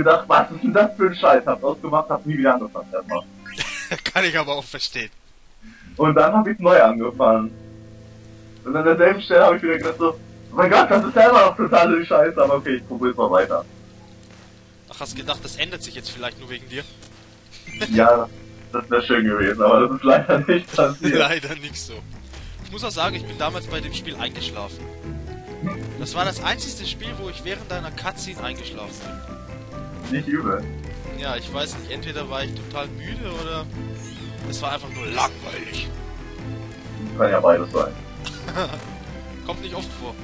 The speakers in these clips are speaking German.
gedacht, was ist denn das für ein Scheiß? Hab's ausgemacht, hab nie wieder angefangen erstmal. Kann ich aber auch verstehen. Und dann hab ich neu angefangen. Und an derselben Stelle habe ich wieder gedacht so, oh mein Gott, das ist ja immer noch totale Scheiße, aber okay, ich probier's mal weiter. Ach, hast gedacht, das ändert sich jetzt vielleicht nur wegen dir? Ja, das wäre schön gewesen, aber das ist leider nicht passiert. Leider nicht so. Ich muss auch sagen, ich bin damals bei dem Spiel eingeschlafen. Das war das einzige Spiel, wo ich während deiner Cutscene eingeschlafen bin. Nicht übel. Ja, ich weiß nicht, entweder war ich total müde oder es war einfach nur langweilig. Kann ja beides sein. Kommt nicht oft vor.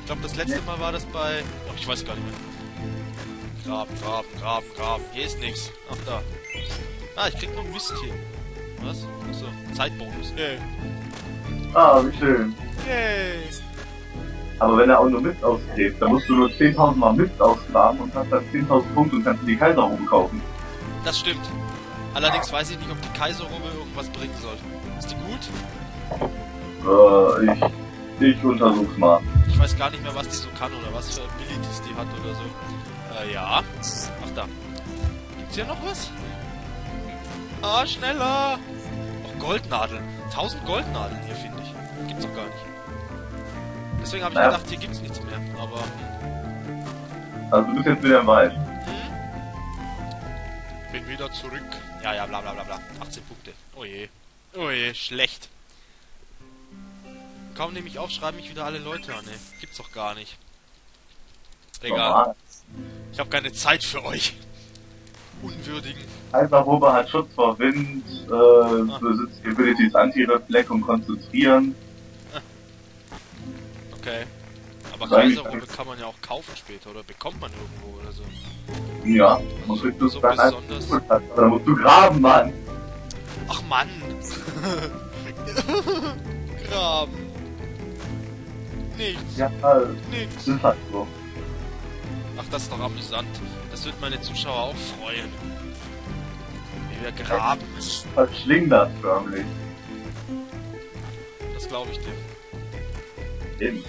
Ich glaube, das letzte Mal war das bei... Oh, ich weiß gar nicht mehr. Graben, graben, graben, graben. Hier ist nichts. Ach, da. Ah, ich krieg noch Mist hier. Was? Achso, Zeitbonus. Yay. Ah, wie schön. Yay. Aber wenn er auch nur Mist ausgräbt, dann musst du nur 10.000 Mal Mist ausgraben und hast dann 10.000 Punkte und kannst dir die Kaiserruhe kaufen. Das stimmt. Allerdings weiß ich nicht, ob die Kaiserrobe irgendwas bringen soll. Ist die gut? Äh, ich, ich untersuch's mal. Ich weiß gar nicht mehr, was die so kann oder was für Abilities die hat oder so. Äh, ja. Ach da. Gibt's hier noch was? Ah, schneller! Och, Goldnadeln. 1000 Goldnadeln hier, finde ich. Gibt's doch gar nicht. Deswegen habe ich Ja. gedacht, hier gibt's nichts mehr. Aber, Also du bist jetzt wieder im Wald. hm. Bin wieder zurück. Ja, ja, bla bla bla bla. 18 Punkte. Oh je. Oh je, schlecht. Kaum nehme ich auf, schreiben mich wieder alle Leute an, ey. Gibt's doch gar nicht. Egal. Ich habe keine Zeit für euch. Unwürdigen. Kaiserruhe hat Schutz vor Wind, äh, besitzt die Abilities Anti-Reflex und Konzentrieren. Okay. Aber ich- Kaiserrobe kann man ja auch kaufen später oder bekommt man irgendwo oder so. Ja, musst du So dann halt besonders. Da musst du graben, Mann. Ach Mann! Graben. Nichts, Ja, das nichts. ist halt so. Ach, das ist doch amüsant. Das wird meine Zuschauer auch freuen. Wie wir graben. Verschling das förmlich. Das glaube ich dir. Eben.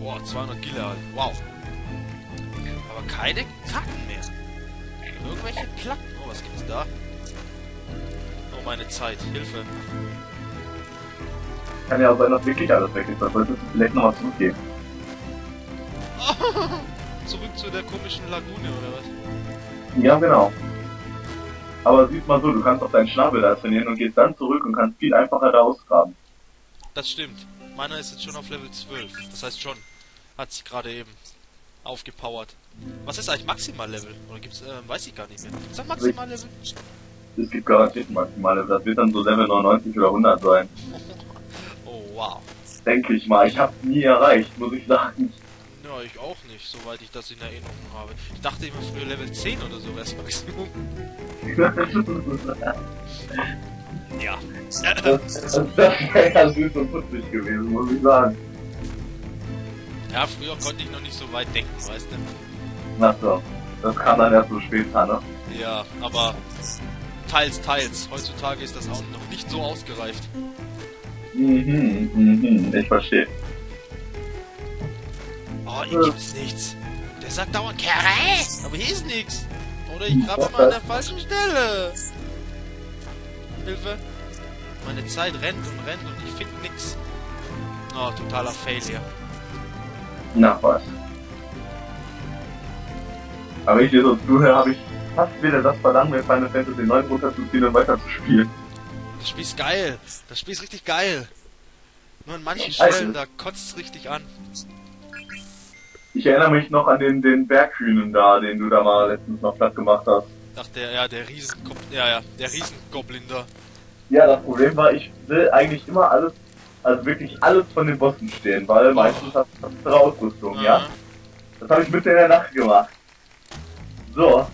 Boah, 200 Gille halt. Wow. Aber keine Karten mehr. Irgendwelche Platten. Oh, was gibt's da? Oh, meine Zeit. Hilfe. Kann ja sein, dass wirklich alles weg ist. Da solltest du vielleicht noch was zurückgeben. Zurück zu der komischen Lagune, oder was? Ja, genau. Aber siehst mal so, du kannst auch deinen Schnabel da trainieren und gehst dann zurück und kannst viel einfacher da ausgraben. Das stimmt. Meiner ist jetzt schon auf Level 12. Das heißt schon. Hat sich gerade eben aufgepowert. Was ist eigentlich Maximal-Level? Oder gibt's, äh, weiß ich gar nicht mehr. Gibt's da Maximal-Level? Es gibt garantiert maximale, das wird dann so Level 99 oder 100 sein. Oh, wow. Denke ich mal. Ich hab's nie erreicht, muss ich sagen. Ja, ich auch nicht, soweit ich das in Erinnerung habe. Ich dachte immer früher Level 10 oder so wäre das Maximum. Ja. Das, wäre ja süß und putzig gewesen, muss ich sagen. Ja, früher konnte ich noch nicht so weit denken, weißt du? Na so, das kam dann erst so später, ne? Ja, aber teils, teils. Heutzutage ist das auch noch nicht so ausgereift. Mhm, mhm, ich verstehe. Oh, hier gibt's nichts. Der sagt dauernd Kerre, aber hier ist nichts. Oder ich grabe mal an der falschen Stelle. Hilfe. Meine Zeit rennt und rennt und ich finde nix. Oh, totaler Failure. Na was. Aber ich dir so zuhöre, habe ich fast wieder das Verlangen, mir Final Fantasy 9 runterzuziehen und weiterzuspielen. Das Spiel ist geil. Das Spiel ist richtig geil. Nur an manchen Geil. Stellen, da kotzt richtig an. Ich erinnere mich noch an den, den Berghühnen da, den du da mal letztens noch platt gemacht hast. Ach, der, ja, der Riesen, ja, ja, der Riesengoblin da. Ja, das Problem war, ich will eigentlich immer alles, also wirklich alles von den Bossen stehen, weil meistens hast du bessere Ausrüstung, ja? Aha. Das habe ich mitten in der Nacht gemacht. So.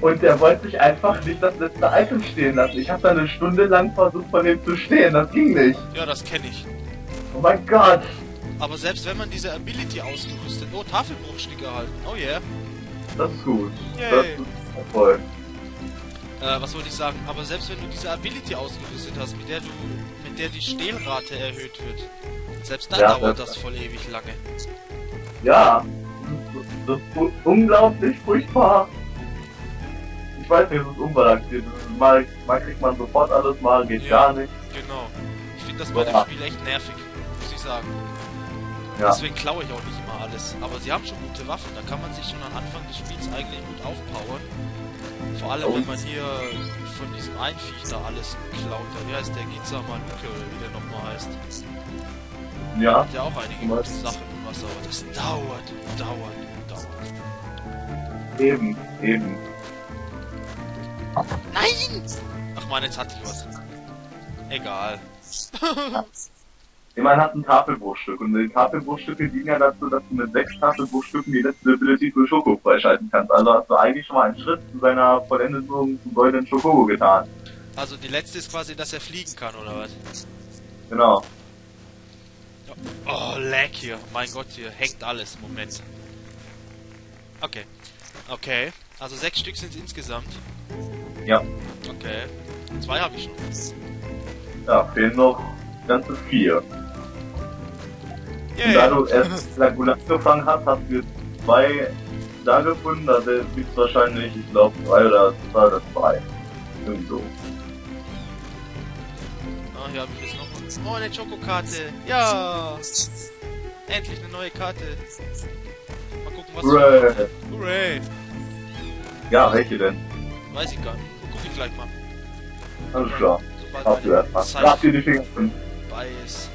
Und der wollte sich einfach nicht das letzte Item stehen lassen. Ich habe da eine Stunde lang versucht, von dem zu stehen. Das ging nicht. Ja, das kenne ich. Oh mein Gott. Aber selbst wenn man diese Ability ausgerüstet... Oh, Tafelbruchstück erhalten. Oh yeah. Das ist gut. Yay. Das ist toll. Äh, was wollte ich sagen? Aber selbst wenn du diese Ability ausgerüstet hast, mit der du... mit der die Stehlrate erhöht wird. Selbst dann Ja, dauert das- das voll ewig lange. Ja. das ist un- unglaublich furchtbar. Ich weiß nicht, es ist unbalanciert. Mal, mal kriegt man sofort alles, mal geht Ja. gar nicht. Genau. Ich finde das bei dem Ja. Spiel echt nervig, muss ich sagen. Ja. Deswegen klaue ich auch nicht immer alles. Aber sie haben schon gute Waffen, da kann man sich schon am Anfang des Spiels eigentlich gut aufpowern. Vor allem, Oh. wenn man hier von diesem einen Viech da alles klaut. Wie heißt der Giza Maluke oder wie der nochmal heißt? Ja, Hat ja auch einige gute Sachen und was, aber das dauert, und dauert, und dauert. eben, eben. Nein! Ach man, jetzt hatte ich was. Egal. Immerhin hat ein Tafelbruchstück und die Tafelbruchstücke dienen ja dazu, dass du mit sechs Tafelbruchstücken die letzte Ability für Schoko freischalten kannst. Also hast du eigentlich schon mal einen Schritt zu seiner Vollendung zum goldenen Schoko getan. Also die letzte ist quasi, dass er fliegen kann, oder was? Genau. Oh, lag hier. Mein Gott, hier hängt alles. Moment. Okay. Okay. Also sechs Stück sind insgesamt. Ja. Okay. Zwei habe ich schon. Ja, fehlen noch ganze vier. Und da du erst Lagulat gefangen hast, hast du zwei da gefunden, da gibt es wahrscheinlich, ich glaube, drei oder zwei oder zwei. Irgendwie so. Ah, hier habe ich jetzt noch was. Oh, eine Schokokarte. Ja. Endlich eine neue Karte. Mal gucken, was Hooray. Hooray. Ja, welche denn? Weiß ich gar nicht. Guck ich gleich mal. Alles klar. Sobald Hast du erstmal. Zeit Lass dir die Finger. vorbei ist.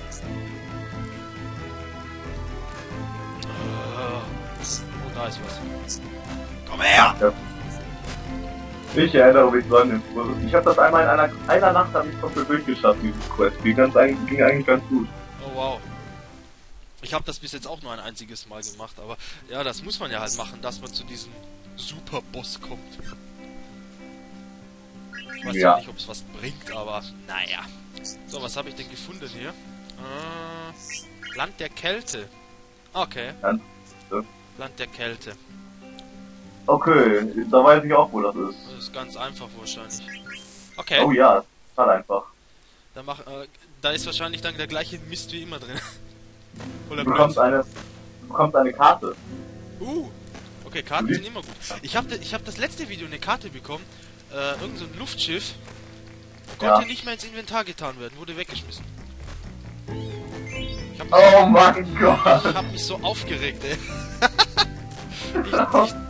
Ist was. Komm her! Ich erinnere mich so an den Kurs. Ich habe das einmal in einer, einer Nacht habe ich komplett durchgeschafft, dieses Quest. Ging, ganz, eigentlich- ging eigentlich ganz gut. Oh wow. Ich habe das bis jetzt auch nur ein einziges Mal gemacht, aber ja, das muss man ja halt machen, dass man zu diesem Superboss kommt. Ich weiß Ja. ja nicht, ob es was bringt, aber naja. So, was habe ich denn gefunden hier? Äh, Land der Kälte. Okay. Land- ja. Land der Kälte. Okay, da weiß ich auch, wo das ist. Das ist ganz einfach wahrscheinlich. Okay. Oh ja, total einfach. Da, mach, äh, da ist wahrscheinlich dann der gleiche Mist wie immer drin. Oder Du bekommst eine, du bekommst eine Karte. Uh, okay, Karten Wie? sind immer gut. Ich habe ich hab das letzte Video eine Karte bekommen. Äh, irgend so ein Luftschiff. Konnte Ja. nicht mehr ins Inventar getan werden, wurde weggeschmissen. Oh mein Gott! ich hab mich so aufgeregt, ey. ich, ich,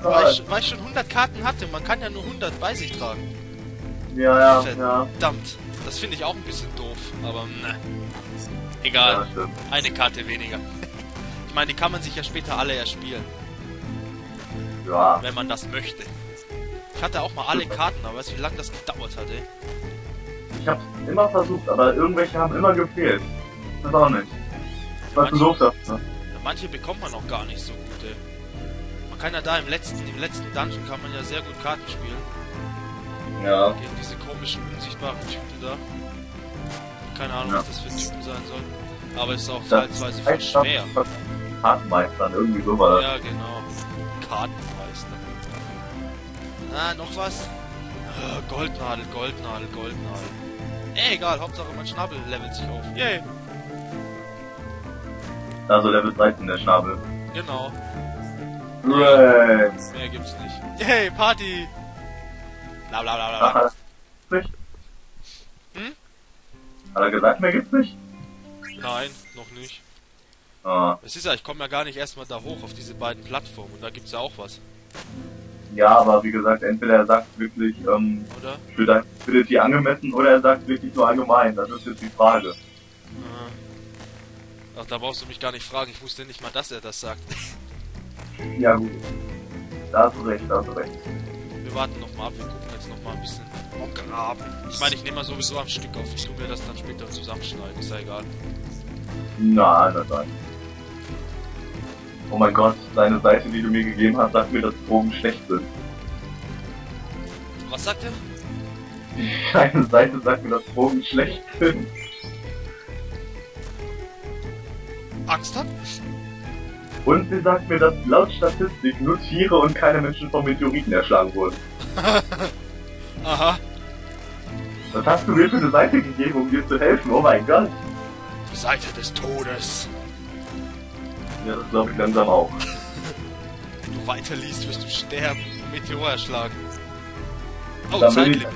weil, ich, weil ich schon 100 Karten hatte, man kann ja nur 100 bei sich tragen. Ja, ja, ja. Verdammt, das finde ich auch ein bisschen doof, aber ne. Ja, Egal, stimmt. eine Karte weniger. Ich meine, die kann man sich ja später alle erspielen. Ja. wenn man das möchte. Ich hatte auch mal alle Karten, aber weißt du, wie lange das gedauert hat, ey? Ich hab's immer versucht, aber irgendwelche haben immer gefehlt. Das auch nicht. Was du Manche, doof sagst, ne? manche bekommt man auch gar nicht so gut, ey. Ja da im letzten, im letzten Dungeon kann man ja sehr gut Karten spielen. Ja. Gegen diese komischen, unsichtbaren Typen da. Keine Ahnung, Ja. was das für Typen sein sollen. Aber es ist auch teilweise voll schwer. Kartenmeistern, irgendwie so war das. Ja, genau. Kartenmeister. Ah, noch was? Ah, Goldnadel, Goldnadel, Goldnadel. Ey, egal, Hauptsache mein Schnabel levelt sich auf. Yay! Also Level 13 der Schnabel. Genau. Hooray! Mehr gibt's nicht. Yay, Party! Bla bla bla Ach, bla. hat er nicht? Hm? Hat er gesagt, mehr gibt's nicht? Nein, noch nicht. Ah. Es ist ja, ich komme ja gar nicht erstmal da hoch auf diese beiden Plattformen und da gibt's ja auch was, Ja, aber wie gesagt, entweder er sagt wirklich ähm, oder? für dein Ability angemessen oder er sagt wirklich nur allgemein. Das ist jetzt die Frage. Ach, da brauchst du mich gar nicht fragen, ich wusste nicht mal, dass er das sagt. Ja gut. Da hast du recht, da hast du recht. Wir warten noch mal ab, wir gucken jetzt noch mal ein bisschen graben. Ich meine, ich nehme mal sowieso am Stück auf, ich tu mir das dann später zusammenschneiden, ist ja egal. Nein, nein, nein. Oh mein Gott, deine Seite, die du mir gegeben hast, sagt mir, dass Drogen schlecht sind. Was sagt er? Deine Seite sagt mir, dass Drogen schlecht sind. Angst hat? Und sie sagt mir, dass laut Statistik nur Tiere und keine Menschen von Meteoriten erschlagen wurden. Aha, Was hast du mir für eine Seite gegeben, um dir zu helfen? Oh mein Gott. die Seite des Todes. Ja, das glaube ich langsam auch. weiterliest, wirst du sterben. Meteor erschlagen. Oh, Dann bin ich- Zeitlimit.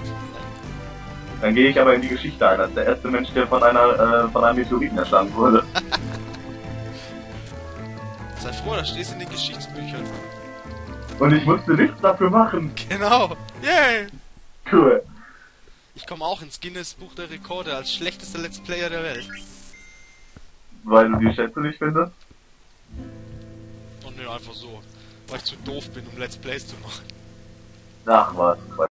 Dann gehe ich aber in die Geschichte ein, als der erste Mensch, der von einer äh, von einem Meteoriten erschlagen wurde. Froh, da stehst in den Geschichtsbüchern. Und ich musste nichts dafür machen. Genau. Yay! Cool. Ich komme auch ins Guinness Buch der Rekorde als schlechtester Let's Player der Welt. Weil du die Schätze nicht findest. Und nö, einfach so. Weil ich zu doof bin, um Let's Plays zu machen. Ach was.